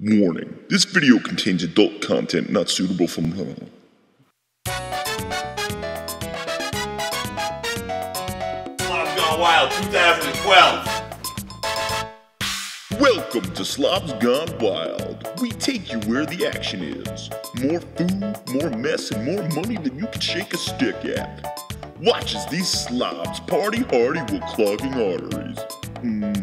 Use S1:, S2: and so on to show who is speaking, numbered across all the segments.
S1: Warning this video contains adult content not suitable for.
S2: Slobs Gone Wild 2012.
S1: Welcome to Slobs Gone Wild. We take you where the action is. More food, more mess, and more money than you can shake a stick at. Watch as these slobs party hardy while clogging arteries. Mmm.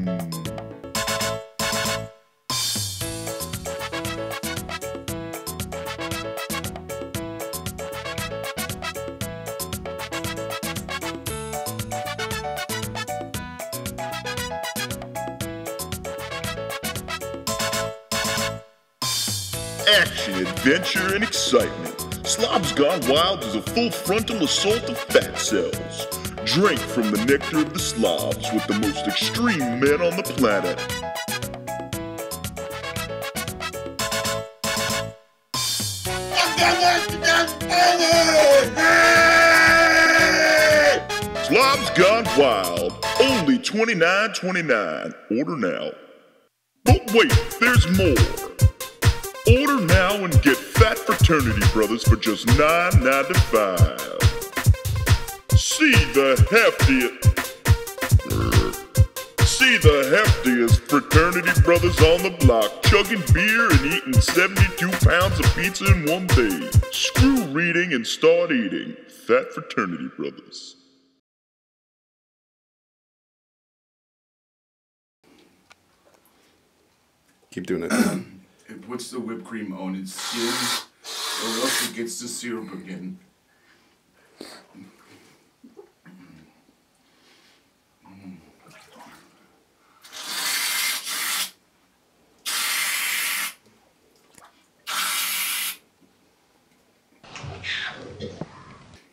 S1: Action, adventure, and excitement. Slobs Gone Wild is a full frontal assault of fat cells. Drink from the nectar of the slobs with the most extreme men on the planet. Slobs Gone Wild, only $29.29. Order now. But wait, there's more. Order now and get Fat Fraternity Brothers for just $9.95. See the heftiest. See the heftiest fraternity brothers on the block, chugging beer and eating 72 pounds of pizza in one day. Screw reading and start eating. Fat Fraternity Brothers.
S3: Keep doing it.
S4: It puts the whipped cream on its skin, or else it gets the syrup again.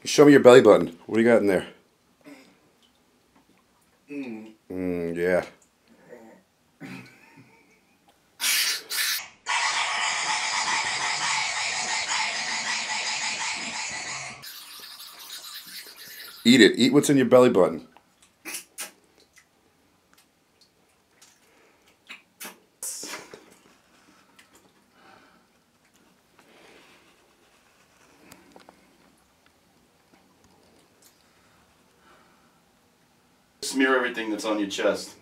S3: Show me your belly button. What do you got in there? Mm, yeah. Eat it. Eat what's in your belly button.
S2: Smear everything that's on your chest.